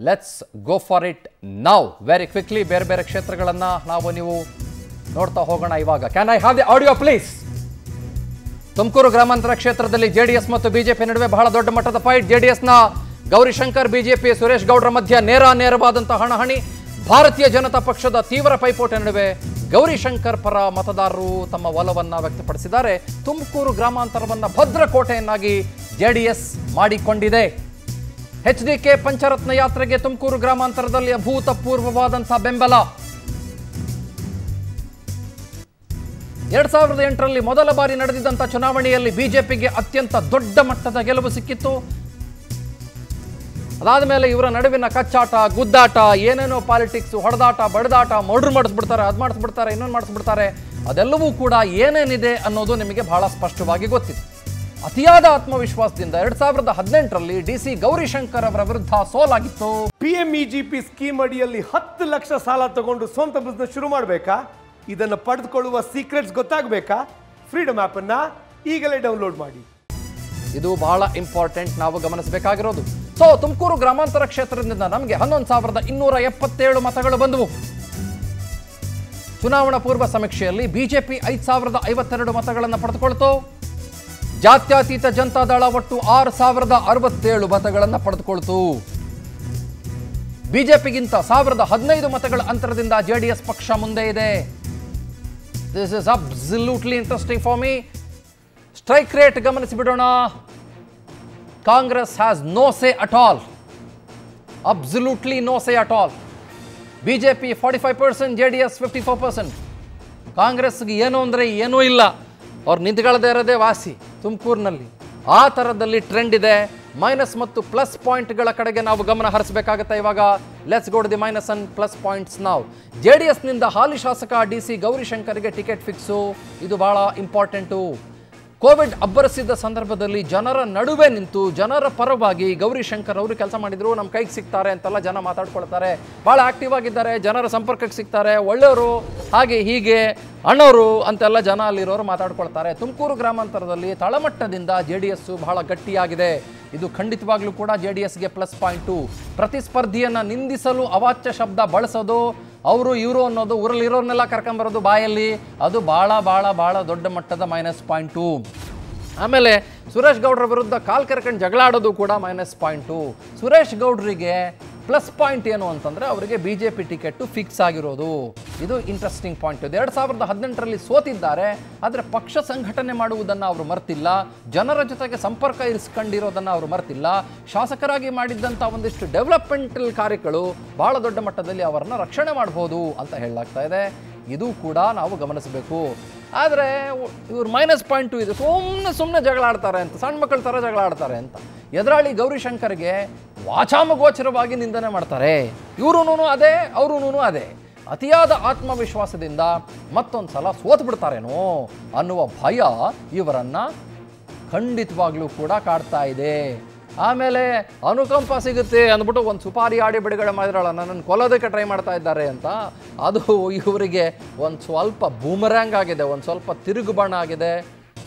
Let's go for it now very quickly ಬೇರೆ ಬೇರೆ ಕ್ಷೇತ್ರಗಳನ್ನು ನಾವು ನೀವು ನೋಡ್ತಾ ಹೋಗೋಣ ಇವಾಗ. Can I have the audio please Tumakuru ಗ್ರಾಮಾಂತರ ಕ್ಷೇತ್ರದಲ್ಲಿ ಜೆಡಿಎಸ್ ಮತ್ತು ಬಿಜೆಪಿ ನಡುವೆ ಬಹಳ ದೊಡ್ಡ ಮಟ್ಟದ ಫೈಟ್ ಜೆಡಿಎಸ್ನ ಗೌರಿಶಂಕರ್, ಬಿಜೆಪಿ, ಸುರೇಶ್ ಗೌಡ್ರ ಮಧ್ಯ ನೇರ ನೇರವಾದಂತಹ ಹಣಹಣಿ. ಭಾರತೀಯ ಜನತಾ ಪಕ್ಷದ ತೀವ್ರ ಪೈಪೋಟಿ ನಡುವೆ ಗೌರಿಶಂಕರ್ ಪರ ಮತದಾರರು ತಮ್ಮ ಒಲವನ್ನು ವ್ಯಕ್ತಪಡಿಸಿದ್ದಾರೆ. ತುಮಕೂರು ಗ್ರಾಮಾಂತರವನ್ನು ಭದ್ರಕೋಟೆಯನ್ನಾಗಿ ಎಸ್ ಮಾಡಿಕೊಂಡಿದೆ. ಎಚ್ ಡಿ ಕೆ ಪಂಚರತ್ನ ಯಾತ್ರೆಗೆ ತುಮಕೂರು ಗ್ರಾಮಾಂತರದಲ್ಲಿ ಅಭೂತಪೂರ್ವವಾದಂತಹ ಬೆಂಬಲ. ಎರಡ್ ಸಾವಿರದ ಎಂಟರಲ್ಲಿ ಮೊದಲ ಬಾರಿ ನಡೆದಿದ್ದಂಥ ಚುನಾವಣೆಯಲ್ಲಿ ಬಿಜೆಪಿಗೆ ಅತ್ಯಂತ ದೊಡ್ಡ ಮಟ್ಟದ ಗೆಲುವು ಸಿಕ್ಕಿತ್ತು. ಅದಾದ ಮೇಲೆ ಇವರ ನಡುವಿನ ಕಚ್ಚಾಟ, ಗುದ್ದಾಟ, ಏನೇನೋ ಪಾಲಿಟಿಕ್ಸ್, ಹೊಡೆದಾಟ, ಬಡದಾಟ, ಮರ್ಡರ್ ಮಾಡಿಸ್ಬಿಡ್ತಾರೆ ಅದು ಮಾಡಿಸ್ಬಿಡ್ತಾರೆ ಇನ್ನೊಂದು ಮಾಡಿಸ್ಬಿಡ್ತಾರೆ, ಅದೆಲ್ಲವೂ ಕೂಡ ಏನೇನಿದೆ ಅನ್ನೋದು ನಿಮಗೆ ಬಹಳ ಸ್ಪಷ್ಟವಾಗಿ ಗೊತ್ತಿದೆ. ಅತಿಯಾದ ಆತ್ಮವಿಶ್ವಾಸದಿಂದ ಎರಡ್ ಸಾವಿರದ ಹದಿನೆಂಟರಲ್ಲಿ ಡಿ ಸಿ ಗೌರಿಶಂಕರ್ ಅವರ ವಿರುದ್ಧ ಸೋಲಾಗಿತ್ತು. P M E G P scheme ಅಡಿಯಲ್ಲಿ ಹತ್ತು ಲಕ್ಷ ಸಾಲ ತಗೊಂಡು ಸ್ವಂತ ಬಿಸ್ನೆಸ್ ಶುರು ಮಾಡಬೇಕಾ? ಇದನ್ನು ಪಡೆದುಕೊಳ್ಳುವ ಸೀಕ್ರೆಟ್ಸ್ ಗೊತ್ತಾಗಬೇಕಾ? ಫ್ರೀಡಮ್ ಆ್ಯಪನ್ನು ಈಗಲೇ ಡೌನ್ಲೋಡ್ ಮಾಡಿ. ಇದು ಬಹಳ ಇಂಪಾರ್ಟೆಂಟ್ ನಾವು ಗಮನಿಸಬೇಕಾಗಿರೋದು. ಸೊ ತುಮಕೂರು ಗ್ರಾಮಾಂತರ ಕ್ಷೇತ್ರದಿಂದ ನಮಗೆ ಹನ್ನೊಂದು ಸಾವಿರದ ಇನ್ನೂರ ಎಪ್ಪತ್ತೇಳು ಮತಗಳು ಬಂದವು. ಚುನಾವಣಾ ಪೂರ್ವ ಸಮೀಕ್ಷೆಯಲ್ಲಿ ಬಿಜೆಪಿ ಐದು ಸಾವಿರದ ಐವತ್ತೆರಡು ಮತಗಳನ್ನು ಪಡೆದುಕೊಳ್ತು. ಜಾತ್ಯತೀತ ಜನತಾದಳ ಒಟ್ಟು ಆರು ಸಾವಿರದ ಅರವತ್ತೇಳು ಮತಗಳನ್ನು ಪಡೆದುಕೊಳ್ತು. ಬಿಜೆಪಿಗಿಂತ ಸಾವಿರದ ಹದಿನೈದು ಮತಗಳ ಅಂತರದಿಂದ ಜೆಡಿಎಸ್ ಪಕ್ಷ ಮುಂದೆ ಇದೆ. This is absolutely interesting for me strike rate ಗಮನಿಸಿಬಿಡೋಣ Congress has no say at all absolutely no say at all BJP forty five percent J D S fifty four percent ಕಾಂಗ್ರೆಸ್ಗೆ ಏನು ಅಂದರೆ ಏನೂ ಇಲ್ಲ. ಅವ್ರು ನಿಂತ್ಕೊಳ್ಳದೇ ಇರೋದೇ ವಾಸಿ. ತುಮಕೂರಿನಲ್ಲಿ. ಆ ಥರದಲ್ಲಿ ಟ್ರೆಂಡ್ ಇದೆ. ಮೈನಸ್ ಮತ್ತು ಪ್ಲಸ್ ಪಾಯಿಂಟ್ಗಳ ಕಡೆಗೆ ನಾವು ಗಮನ ಹರಿಸಬೇಕಾಗತ್ತೆ ಇವಾಗ. Let's go the minus and plus points ನಾವು ಜೆ ಡಿ ಎಸ್ನಿಂದ ಹಾಲಿ ಶಾಸಕ ಡಿ ಸಿ ಗೌರಿಶಂಕರ್ಗೆ ಟಿಕೆಟ್ ಫಿಕ್ಸು ಇದು ಭಾಳ ಇಂಪಾರ್ಟೆಂಟು ಕೋವಿಡ್ ಅಬ್ಬರಿಸಿದ ಸಂದರ್ಭದಲ್ಲಿ ಜನರ ನಡುವೆ ನಿಂತು, ಜನರ ಪರವಾಗಿ ಗೌರಿಶಂಕರ್ ಅವರು ಕೆಲಸ ಮಾಡಿದ್ರು ನಮ್ಮ ಕೈಗೆ ಸಿಗ್ತಾರೆ ಅಂತೆಲ್ಲ ಜನ ಮಾತಾಡ್ಕೊಳ್ತಾರೆ. ಭಾಳ ಆಕ್ಟಿವ್ ಆಗಿದ್ದಾರೆ, ಜನರ ಸಂಪರ್ಕಕ್ಕೆ ಸಿಗ್ತಾರೆ, ಒಳ್ಳೆಯವರು ಹಾಗೆ ಹೀಗೆ ಅಣ್ಣವರು ಅಂತೆಲ್ಲ ಜನ ಅಲ್ಲಿರೋರು ಮಾತಾಡ್ಕೊಳ್ತಾರೆ. ತುಮಕೂರು ಗ್ರಾಮಾಂತರದಲ್ಲಿ ತಳಮಟ್ಟದಿಂದ ಜೆ ಡಿ ಎಸ್ಸು ಬಹಳ ಗಟ್ಟಿಯಾಗಿದೆ. ಇದು ಖಂಡಿತವಾಗ್ಲೂ ಕೂಡ ಜೆ ಡಿ ಎಸ್ಗೆ ಪ್ಲಸ್ ಪಾಯಿಂಟು ಪ್ರತಿಸ್ಪರ್ಧಿಯನ್ನು ನಿಂದಿಸಲು ಅವಾಚ್ಯ ಶಬ್ದ ಬಳಸೋದು ಅವರು ಇವರು ಅನ್ನೋದು ಊರಲ್ಲಿರೋರ್ನೆಲ್ಲ ಕರ್ಕೊಂಬರೋದು ಬಾಯಲ್ಲಿ. ಅದು ಭಾಳ ಭಾಳ ಭಾಳ ದೊಡ್ಡ ಮಟ್ಟದ ಮೈನಸ್ ಪಾಯಿಂಟು ಆಮೇಲೆ ಸುರೇಶ್ ಗೌಡ್ರ ವಿರುದ್ಧ ಕಾಲ್ ಕರ್ಕೊಂಡು ಜಗಳ ಆಡೋದು ಕೂಡ ಮೈನಸ್ ಪಾಯಿಂಟು ಸುರೇಶ್ ಗೌಡ್ರಿಗೆ ಪ್ಲಸ್ ಪಾಯಿಂಟ್ ಏನು ಅಂತಂದರೆ ಅವರಿಗೆ B J P ticket fix ಆಗಿರೋದು. ಇದು ಇಂಟ್ರೆಸ್ಟಿಂಗ್ ಪಾಯಿಂಟ್ ಇದು ಎರಡು ಸಾವಿರದ ಹದಿನೆಂಟರಲ್ಲಿ ಸೋತಿದ್ದಾರೆ, ಆದರೆ ಪಕ್ಷ ಸಂಘಟನೆ ಮಾಡುವುದನ್ನು ಅವರು ಮರ್ತಿಲ್ಲ, ಜನರ ಜೊತೆಗೆ ಸಂಪರ್ಕ ಇರಿಸ್ಕೊಂಡಿರೋದನ್ನು ಅವರು ಮರ್ತಿಲ್ಲ. ಶಾಸಕರಾಗಿ ಮಾಡಿದ್ದಂಥ ಒಂದಿಷ್ಟು ಡೆವಲಪ್ಮೆಂಟಲ್ ಕಾರ್ಯಗಳು ಬಹಳ ದೊಡ್ಡ ಮಟ್ಟದಲ್ಲಿ ಅವರನ್ನು ರಕ್ಷಣೆ ಮಾಡ್ಬೋದು ಅಂತ ಹೇಳಲಾಗ್ತಾ ಇದೆ. ಇದು ಕೂಡ ನಾವು ಗಮನಿಸಬೇಕು. ಆದರೆ ಇವ್ರು ಮೈನಸ್ ಪಾಯಿಂಟು ಇದು. ಸುಮ್ಮನೆ ಸುಮ್ಮನೆ ಜಗಳ ಆಡ್ತಾರೆ ಅಂತ, ಸಣ್ಣ ಮಕ್ಕಳ ಥರ ಜಗಳ ಆಡ್ತಾರೆ ಅಂತ. ಎದುರಾಳಿ ಗೌರಿಶಂಕರ್ಗೆ ವಾಚಾಮಗೋಚರವಾಗಿ ನಿಂದನೆ ಮಾಡ್ತಾರೆ. ಇವರು ಅದೇ ಅವರೂ ಅದೇ. ಅತಿಯಾದ ಆತ್ಮವಿಶ್ವಾಸದಿಂದ ಮತ್ತೊಂದು ಸಲ ಸೋತು ಬಿಡ್ತಾರೇನೋ ಅನ್ನುವ ಭಯ ಇವರನ್ನು ಖಂಡಿತವಾಗ್ಲೂ ಕೂಡ ಕಾಡ್ತಾ ಇದೆ. ಆಮೇಲೆ ಅನುಕಂಪ ಸಿಗುತ್ತೆ ಅಂದ್ಬಿಟ್ಟು ಒಂದು ಸುಪಾರಿ ಆಡಿ ಬಿಡುಗಡೆ ಮಾಡಿದ್ರಲ್ಲ ನನ್ನನ್ನು ಕೊಲ್ಲೋದಕ್ಕೆ ಟ್ರೈ ಮಾಡ್ತಾ ಇದ್ದಾರೆ ಅಂತ. ಅದು ಇವರಿಗೆ ಒಂದು ಸ್ವಲ್ಪ ಬೂಮರ್ಯಾಂಗ್ ಆಗಿದೆ, ಒಂದು ಸ್ವಲ್ಪ ತಿರುಗುಬಾಣ ಆಗಿದೆ.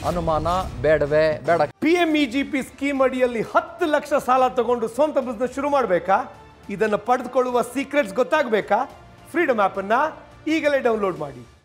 ಅನುಮಾನ, ಬೇಡವೇ, ಬೇಡ. P M E G P scheme ಅಡಿಯಲ್ಲಿ ಹತ್ತು ಲಕ್ಷ ಸಾಲ ತಗೊಂಡು ಸ್ವಂತ ಬಿಸ್ನೆಸ್ ಶುರು ಮಾಡಬೇಕಾ? ಇದನ್ನು ಪಡೆದುಕೊಳ್ಳುವ ಸೀಕ್ರೆಟ್ಸ್ ಗೊತ್ತಾಗಬೇಕಾ? ಫ್ರೀಡಮ್ ಆ್ಯಪನ್ನು ಈಗಲೇ ಡೌನ್ಲೋಡ್ ಮಾಡಿ.